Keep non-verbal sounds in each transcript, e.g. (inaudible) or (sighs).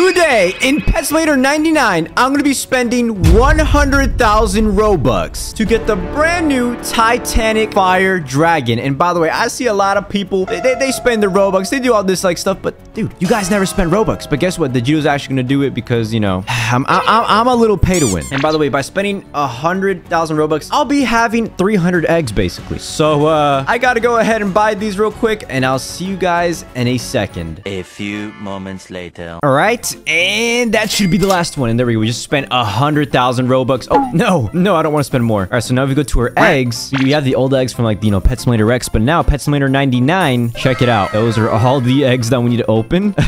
Today, in Pet Simulator 99, I'm going to be spending 100,000 Robux to get the brand new Titanic Fire Dragon. And by the way, I see a lot of people, they, they, they spend their Robux, they do all this like stuff, but dude, you guys never spend Robux. But guess what? Digito's actually going to do it because, you know, (sighs) I'm, I'm, I'm a little pay to win. And by the way, by spending 100,000 Robux, I'll be having 300 eggs basically. So, uh, I got to go ahead and buy these real quick and I'll see you guys in a second. A few moments later. All right, and that should be the last one. And there we go. We just spent a hundred thousand robux. Oh no, no, I don't want to spend more. All right, so now if we go to our eggs, we have the old eggs from like you know Pet Simulator X, but now Pet Simulator 99. Check it out. Those are all the eggs that we need to open. (laughs)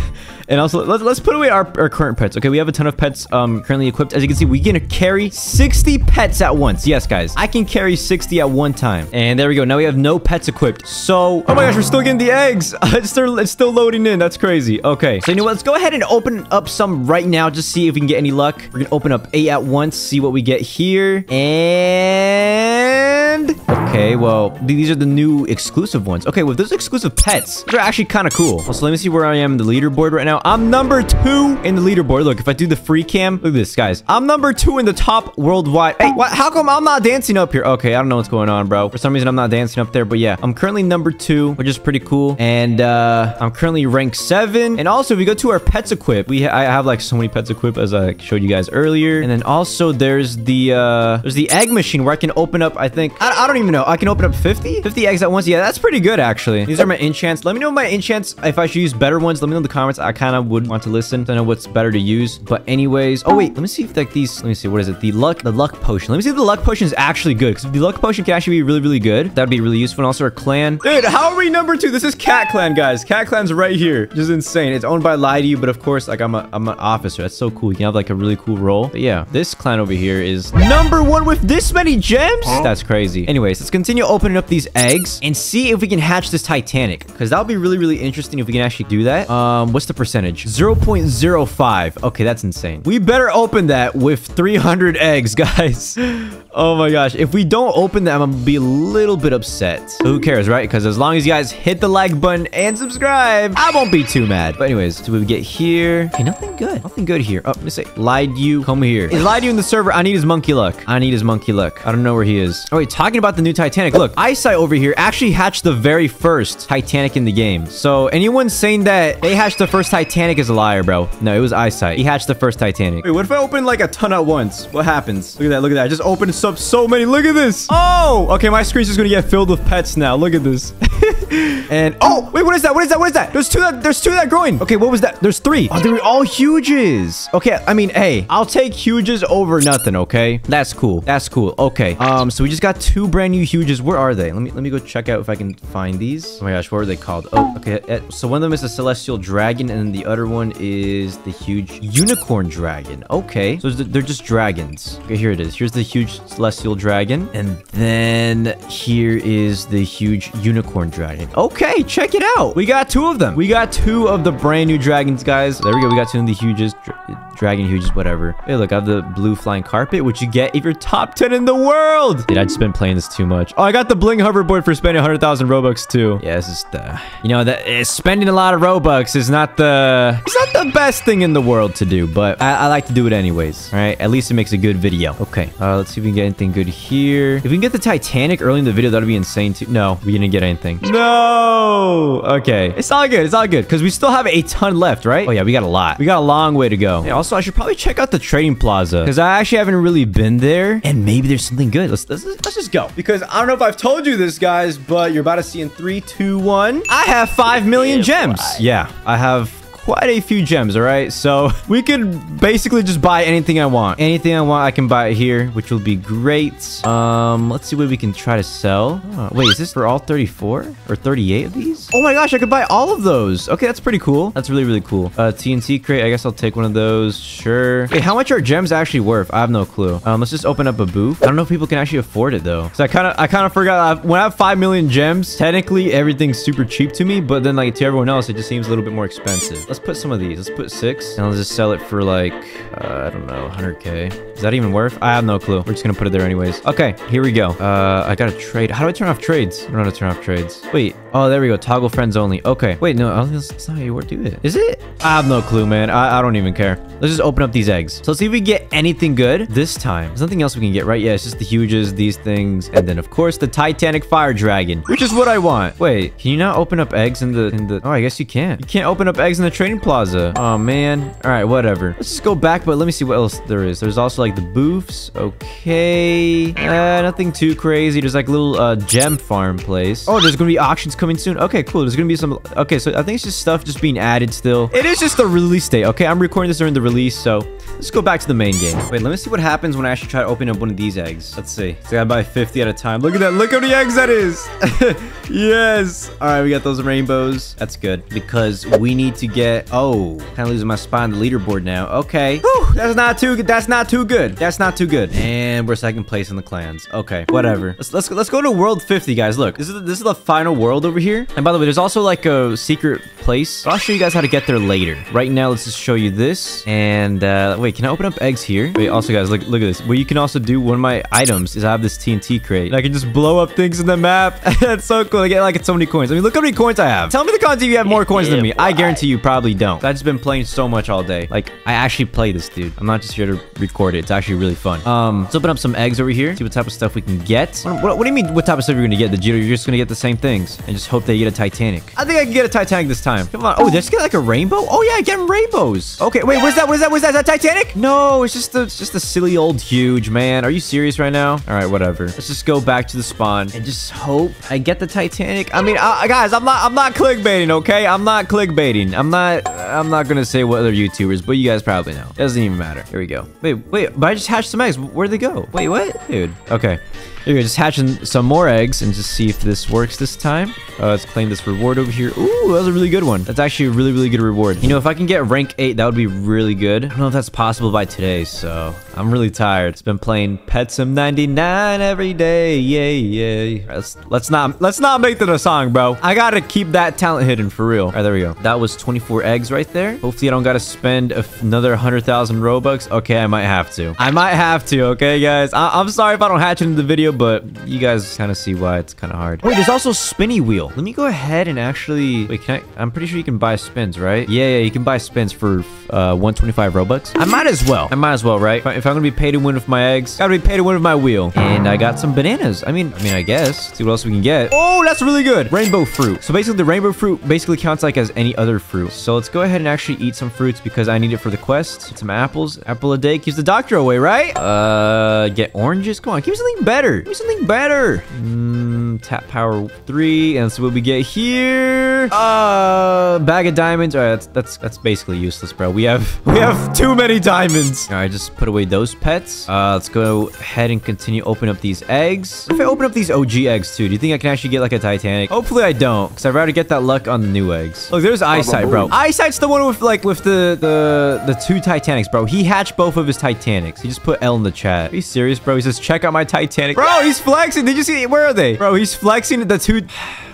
And also, let's, let's put away our, our current pets. Okay, we have a ton of pets um, currently equipped. As you can see, we can carry 60 pets at once. Yes, guys. I can carry 60 at one time. And there we go. Now we have no pets equipped. So, oh my gosh, we're still getting the eggs. (laughs) it's, still, it's still loading in. That's crazy. Okay, so you know what? Let's go ahead and open up some right now. Just see if we can get any luck. We're going to open up eight at once. See what we get here. And... Okay, well, these are the new exclusive ones. Okay, with those exclusive pets, they're actually kind of cool. So let me see where I am in the leaderboard right now. I'm number two in the leaderboard. Look, if I do the free cam, look at this, guys. I'm number two in the top worldwide. Hey, what? How come I'm not dancing up here? Okay, I don't know what's going on, bro. For some reason, I'm not dancing up there. But yeah, I'm currently number two, which is pretty cool. And uh, I'm currently ranked seven. And also, if we go to our pets equip, we I have like so many pets equipped as I showed you guys earlier. And then also there's the uh, there's the egg machine where I can open up, I think, I, I don't even know. I can open up 50? 50 eggs at once. Yeah, that's pretty good, actually. These are my enchants. Let me know my enchants. If I should use better ones, let me know in the comments. I kind of would want to listen to know what's better to use. But anyways, oh wait, let me see if like these, let me see, what is it? The luck, the luck potion. Let me see if the luck potion is actually good. Because the luck potion can actually be really, really good. That'd be really useful. And also our clan. Dude, how are we number two? This is Cat Clan, guys. Cat Clan's right here. Just insane. It's owned by Lidu, but of course, like I'm a, I'm an officer. That's so cool. You can have like a really cool role. But yeah, this clan over here is number one with this many gems. That's crazy. Anyways, let's continue opening up these eggs and see if we can hatch this Titanic. Because that'll be really, really interesting if we can actually do that. Um, what's the percentage? 0.05. Okay, that's insane. We better open that with 300 eggs, (laughs) guys. Oh my gosh. If we don't open them, I'm gonna be a little bit upset. So who cares, right? Because as long as you guys hit the like button and subscribe, I won't be too mad. But anyways, so we get here. Okay, nothing good. Nothing good here. Oh, let me say, lied you. Come here. Is lied you in the server? I need his monkey luck. I need his monkey luck. I don't know where he is. Oh wait, talking about the new Titanic. Look, Eyesight over here actually hatched the very first Titanic in the game. So anyone saying that they hatched the first Titanic is a liar, bro. No, it was Eyesight. He hatched the first Titanic. Wait, what if I open like a ton at once? What happens? Look at that. Look at that. I just opened up so many. Look at this. Oh, okay. My screen's just gonna get filled with pets now. Look at this. (laughs) and oh, wait, what is that? What is that? What is that? There's two that there's two that growing. Okay, what was that? There's three. Oh, they're all huges. Okay, I mean, hey, I'll take huges over nothing. Okay, that's cool. That's cool. Okay. Um, so we just got two brand new huges. Where are they? Let me let me go check out if I can find these. Oh my gosh, what are they called? Oh, okay. Uh, So one of them is a celestial dragon, and the other one is the huge unicorn dragon. Okay, so they're just dragons. Okay, here it is. Here's the huge celestial dragon, and then here is the huge unicorn dragon. Okay, check it out. We got two of them. We got two of the brand new dragons, guys. There we go. We got to of the hugest dra dragon huges, whatever. Hey, look, I have the blue flying carpet, which you get if you're top 10 in the world. Dude, I just been playing this too much. Oh, I got the bling hoverboard for spending 100,000 Robux too. Yeah, this is the, you know, that uh, spending a lot of Robux is not the, it's not the best thing in the world to do, but I, I like to do it anyways. All right, at least it makes a good video. Okay, uh, let's see if we can get anything good here. If we can get the Titanic early in the video, that'd be insane too. No, we didn't get anything. No. Okay, it's all good. It's all good because we still have a ton left, right? Oh yeah, we got a lot. We got a long way to go. Yeah, also, I should probably check out the trading plaza because I actually haven't really been there, and maybe there's something good. Let's let's let's just go because I don't know if I've told you this, guys, but you're about to see in three, two, one. I have five million gems. Yeah, I have quite a few gems, all right? So (laughs) we could basically just buy anything I want. Anything I want, I can buy it here, which will be great. Um, let's see what we can try to sell. Oh, wait, is this for all 34 or 38 of these? Oh my gosh, I could buy all of those. Okay, that's pretty cool. That's really, really cool. Uh, TNT crate, I guess I'll take one of those. Sure. Wait, how much are gems actually worth? I have no clue. Um, let's just open up a booth. I don't know if people can actually afford it though. So I kind of, I kind of forgot. I, when I have 5 million gems, technically everything's super cheap to me, but then like to everyone else, it just seems a little bit more expensive. Let's put some of these. Let's put six and let's just sell it for like, uh, I don't know, 100k. Is that even worth? I have no clue. We're just gonna put it there anyways. Okay, here we go. Uh, I gotta trade. How do I turn off trades? I don't know how to turn off trades. Wait. Oh, there we go. Toggle toggle friends only. Okay. Wait, no, I that's, not how you do it. Is it? I have no clue, man. I, I don't even care. Let's just open up these eggs. So let's see if we get anything good this time. There's nothing else we can get, right? Yeah, it's just the huges, these things, and then of course the Titanic Fire Dragon, which is what I want. Wait, can you not open up eggs in the in the? Oh, I guess you can't. You can't open up eggs in the trading plaza. Oh man. All right, whatever. Let's just go back, but let me see what else there is. There's also like the booths. Okay. Uh, nothing too crazy. There's like a little uh, gem farm place. Oh, there's gonna be auctions coming soon. Okay, cool. There's gonna be some. Okay, so I think it's just stuff just being added still. It is just the release date. Okay, I'm recording this during the release, so let's go back to the main game. Wait, let me see what happens when I actually try to open up one of these eggs. Let's see. So I gotta buy 50 at a time. Look at that. Look how many eggs that is. (laughs) yes. All right, we got those rainbows. That's good because we need to get. Oh, kind of losing my spot on the leaderboard now. Okay. Whew, that's not too good. That's not too good. That's not too good. And we're second place in the clans. Okay, whatever. Let's let's let's go to World 50, guys. Look, this is the, this is the final world over here. And by the way, there's also like a secret place. I'll show you guys how to get there later. Right now, let's just show you this. And uh, wait, can I open up eggs here? Wait, also guys, look look at this. What you can also do, one of my items is I have this TNT crate. And I can just blow up things in the map. (laughs) That's so cool. I get like so many coins. I mean, look how many coins I have. Tell me the comments if you have more coins than me. I guarantee you probably don't. I've just been playing so much all day. Like, I actually play this, dude. I'm not just here to record it. It's actually really fun. Um, let's open up some eggs over here. See what type of stuff we can get. What, what, what do you mean, what type of stuff you're gonna get? The You're just gonna get the same things and just hope they get a Titanic. I think I can get a Titanic this time. Come on. Oh, let's get like a rainbow. Oh yeah, getting rainbows. Okay, wait, what's that? What is that? What is that? Is that Titanic? No, it's just a, it's just a silly old huge man. Are you serious right now? All right, whatever. Let's just go back to the spawn and just hope I get the Titanic. I mean, uh, guys, I'm not, I'm not clickbaiting, okay? I'm not clickbaiting. I'm not, I'm not gonna say what other YouTubers, but you guys probably know. Doesn't even matter. Here we go. Wait, wait, but I just hatched some eggs. Where'd they go? Wait, what? Dude. Okay. We go, just hatching some more eggs and just see if this works this time. Uh, let's claim this reward over here. Ooh, that was a really good one. That's actually a really, really good reward. You know, if I can get rank 8, that would be really good. I don't know if that's possible by today, so I'm really tired. It's been playing Pet Sim 99 every day. Yay, yay. Right, let's, let's not let's not make that a song, bro. I gotta keep that talent hidden for real. All right, there we go. That was 24 eggs right there. Hopefully, I don't gotta spend another 100,000 Robux. Okay, I might have to. I might have to, okay, guys? I I'm sorry if I don't hatch into the video, but you guys kind of see why it's kind of hard. Wait, there's also spinny wheel. Let me go ahead and actually... Wait, can I... I'm pretty sure you can buy spins, right? Yeah, yeah, you can buy spins for uh, 125 Robux. I might as well. I might as well, right? If, I, if I'm gonna be paid to win with my eggs, gotta be paid to win with my wheel. And I got some bananas. I mean, I mean, I guess. See what else we can get. Oh, that's really good. Rainbow fruit. So basically, the rainbow fruit basically counts like as any other fruit. So let's go ahead and actually eat some fruits because I need it for the quest. Some apples. Apple a day keeps the doctor away, right? Uh, get oranges. Come on, give me something better. Give me something better. Mm, tap power three. And so what we get here. Uh, bag of diamonds. All right, that's that's that's basically useless, bro. We have (laughs) we have too many diamonds. All right, just put away those pets. Uh, let's go ahead and continue open up these eggs. If I open up these OG eggs too, do you think I can actually get like a Titanic? Hopefully I don't, because I'd rather get that luck on the new eggs. Look, there's eyesight, bro. Eyesight's the one with like with the the the two Titanics, bro. He hatched both of his Titanics. He just put L in the chat. Are you serious, bro? He says check out my Titanic. Bro, he's flexing. Did you see? Where are they? Bro, he's flexing the two.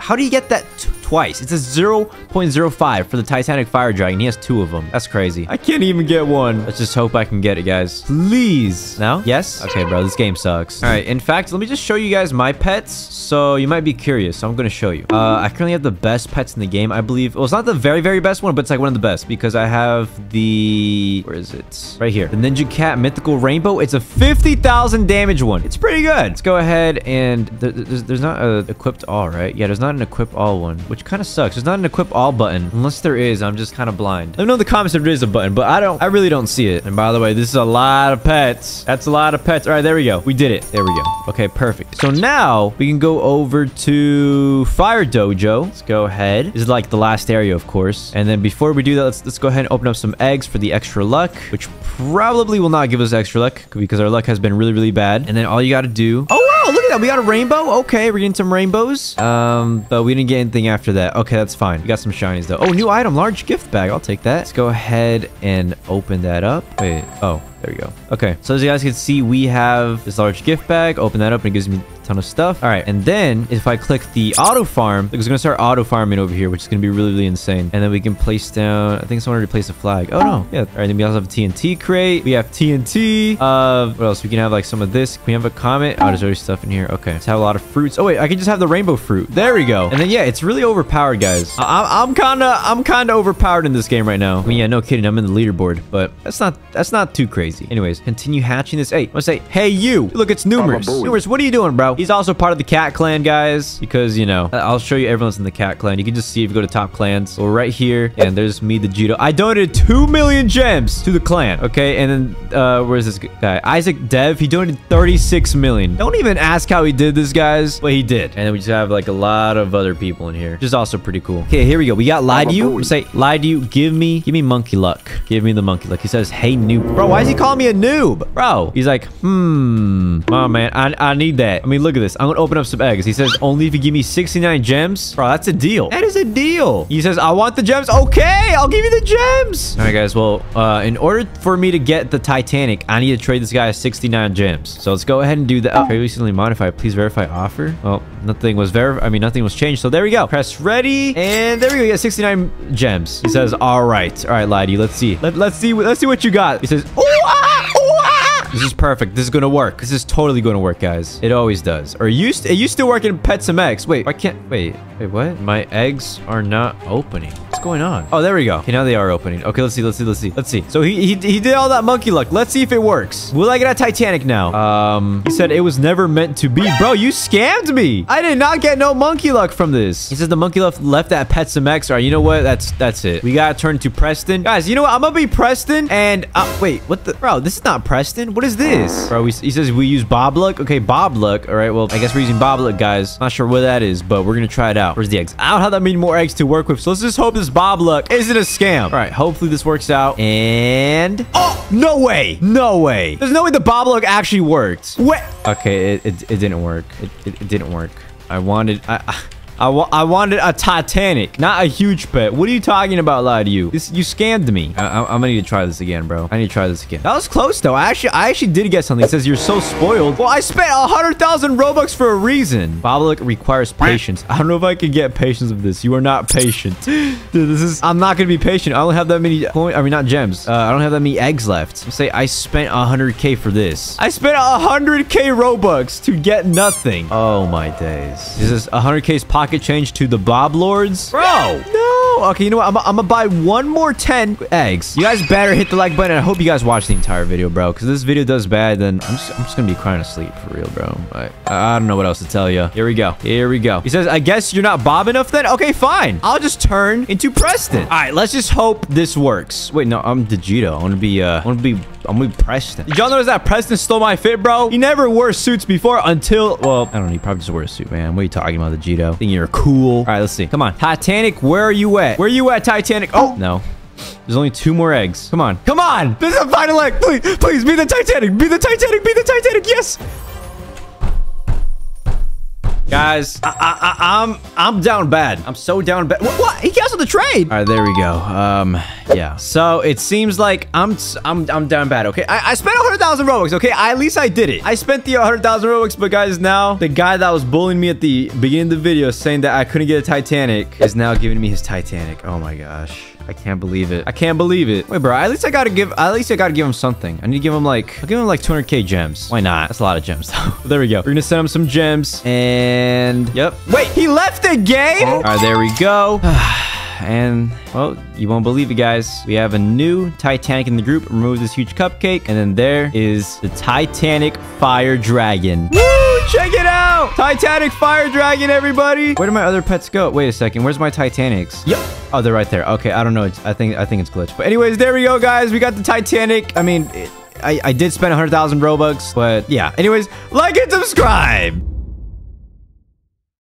How do you get that twice? It's a 0.05 for the Titanic Fire Dragon. He has two of them. That's crazy. I can't even get one. Let's just hope I can get it, guys. Please. No? Yes? Okay, bro. This game sucks. All right. In fact, let me just show you guys my pets. So you might be curious. So I'm going to show you. Uh, I currently have the best pets in the game, I believe. Well, it's not the very, very best one, but it's like one of the best because I have the... Where is it? Right here. The Ninja Cat Mythical Rainbow. It's a 50,000 damage one. It's pretty good. Let's go ahead and... There, there's, there's not a equipped all, right? Yeah, there's not an equip all one, which kind of sucks. There's not an equip all button. Unless there is, I'm just kind of blind. Let me know in the comments if there is a button, but I don't, I really don't see it. And by the way, this is a lot of pets. That's a lot of pets. All right, there we go. We did it. There we go. Okay, perfect. So now we can go over to Fire Dojo. Let's go ahead. This is like the last area, of course. And then before we do that, let's, let's go ahead and open up some eggs for the extra luck, which probably will not give us extra luck because our luck has been really, really bad. And then all you got to do... Oh, wow, look at that. We got a rainbow. Okay, we're getting some rainbows. Um, but we didn't get anything after that. Okay, that's fine. We got some shinies, though. Oh, new item. Large gift bag. I'll take that. Let's go ahead and open that up. Wait. Oh, there we go. Okay, so as you guys can see, we have this large gift bag. Open that up and it gives me a ton of stuff. All right, and then if I click the auto farm, it's gonna start auto farming over here, which is gonna be really, really insane. And then we can place down, I think someone already placed a flag. Oh no, yeah. All right, then we also have a TNT crate. We have TNT. Uh, what else? We can have like some of this. Can we have a comet? Oh, there's already stuff stuff in here. Okay. Let's have a lot of fruits. Oh, wait. I can just have the rainbow fruit. There we go. And then, yeah, it's really overpowered, guys. I I'm kind of I'm kind of overpowered in this game right now. I mean, yeah, no kidding. I'm in the leaderboard, but that's not that's not too crazy. Anyways, continue hatching this. Hey, I'm gonna say, hey, you. Look, it's Numerous. Numerous, what are you doing, bro? He's also part of the cat clan, guys, because, you know, I'll show you everyone's in the cat clan. You can just see if you go to top clans. So we're right here, and there's me, Digito. I donated 2 million gems to the clan, okay? And then, uh, where's this guy? Isaac Dev, he donated 36 million. Don't even ask how he did this, guys, but he did. And then we just have, like, a lot of other people in here, which is also pretty cool. Okay, here we go. We got lied to you. Say, lied to you. Give me, give me monkey luck. Give me the monkey luck. He says, hey, noob. Bro, why is he calling me a noob? Bro, he's like, hmm. Oh, man, I, I need that. I mean, look at this. I'm gonna open up some eggs. He says, only if you give me 69 gems. Bro, that's a deal. That is a deal. He says, I want the gems. Okay, I'll give you the gems. All right, guys. Well, uh, in order for me to get the Titanic, I need to trade this guy 69 gems. So let's go ahead and do that. Oh, previously modified. Please verify offer. Well, nothing was verified. I mean, nothing was changed. So there we go. Press ready. And there we go. Yeah, 69 gems. He says, all right. All right, Lady. Let's see. Let, let's see. Let's see what you got. He says, ah. This is perfect. This is gonna work. This is totally gonna work, guys. It always does. Or you it used to work in Pet X. Wait, I can't. Wait, wait, what? My eggs are not opening. What's going on? Oh, there we go. Okay, now they are opening. Okay, let's see. Let's see. Let's see. Let's see. So he he, he did all that monkey luck. Let's see if it works. Will I get a Titanic now? Um, he said it was never meant to be. Bro, you scammed me. I did not get no monkey luck from this. He says the monkey left left at Pet X. All right, you know what? That's that's it. We gotta turn to Preston, guys. You know what? I'm gonna be Preston. And uh, wait, what the? Bro, this is not Preston. What is this? Bro, we, he says we use Bob Luck. Okay, Bob Luck. All right, well, I guess we're using Bob Luck, guys. Not sure what that is, but we're gonna try it out. Where's the eggs? I don't have that many more eggs to work with, so let's just hope this Bob Luck isn't a scam. All right, hopefully this works out. And oh, no way, no way. There's no way the Bob Luck actually worked. What? Okay, it, it, it didn't work. It, it, it didn't work. I wanted. I, I I, wa I wanted a Titanic, not a huge pet. What are you talking about, lie to you? This, you scammed me. I, am gonna need to try this again, bro. I need to try this again. That was close, though. I actually, I actually did get something. It says you're so spoiled. Well, I spent a 100,000 Robux for a reason. Bob Luck requires patience. I don't know if I can get patience with this. You are not patient. (laughs) Dude, this is... I'm not gonna be patient. I only have that many... Point, I mean, not gems. Uh, I don't have that many eggs left. Say I spent 100k for this. I spent 100k Robux to get nothing. Oh, my days. This is this 100k's pocket change to the Bob Lords? Bro, no. Okay, you know what? I'm, I'm gonna buy one more 10 eggs. You guys better hit the like button. I hope you guys watch the entire video, bro. Because this video does bad, then I'm just, I'm just gonna be crying asleep for real, bro. I, I don't know what else to tell you. Here we go. Here we go. He says, I guess you're not Bob enough then? Okay, fine. I'll just turn into Preston. All right, let's just hope this works. Wait, no, I'm Digito. I want to be, uh, I want to be I'm with Preston. Did y'all notice that Preston stole my fit, bro? He never wore suits before until, well, I don't know. He probably just wore a suit, man. What are you talking about, Digito? Think you're cool. All right, let's see. Come on. Titanic, where are you at? Where are you at, Titanic? Oh, no. There's only two more eggs. Come on. Come on. This is a final egg. Please, please be the Titanic. Be the Titanic. Be the Titanic. Yes. Guys, I, am I'm, I'm down bad. I'm so down bad. What? what? He canceled the trade. All right, there we go. Um, yeah. So it seems like I'm I'm I'm down bad. Okay, I, I spent 100,000 Robux. Okay, I, at least I did it. I spent the 100,000 Robux, but guys, now the guy that was bullying me at the beginning of the video, saying that I couldn't get a Titanic, is now giving me his Titanic. Oh my gosh. I can't believe it. I can't believe it. Wait, bro, at least I gotta give, at least I gotta give him something. I need to give him like, I'll give him like 200k gems. Why not? That's a lot of gems (laughs) though. there we go. We're gonna send him some gems and yep. Wait, he left the game? All right, there we go. (sighs) and well you won't believe it guys we have a new titanic in the group remove this huge cupcake and then there is the titanic fire dragon Woo! Check it out! Titanic fire dragon everybody! Where do my other pets go? Wait a second where's my titanics? Yep oh they're right there. Okay i don't know. I think i think it's glitched. But anyways there we go guys. We got the titanic. I mean it, I, I did spend 100,000 Robux, but yeah. Anyways, like and subscribe.